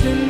to